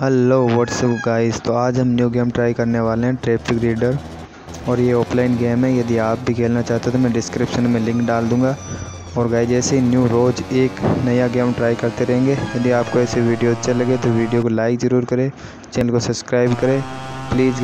Hello what's up guys तो आज हम न्यू गेम ट्राई करने वाले हैं ट्रैफ़िक रीडर और ये ऑफलाइन गेम है, यदि आप भी खेलना चाहते हो तो मैं डिस्क्रिप्शन में लिंक डाल दूँगा। और गाइस जैसे ही न्यू रोज़ एक नया गेम ट्राई करते रहेंगे। यदि आपको ऐसे वीडियो अच्छे लगे तो वीडियो को लाइक ज़रूर करें चैनल को सब्सक्राइब करें। प्लीज़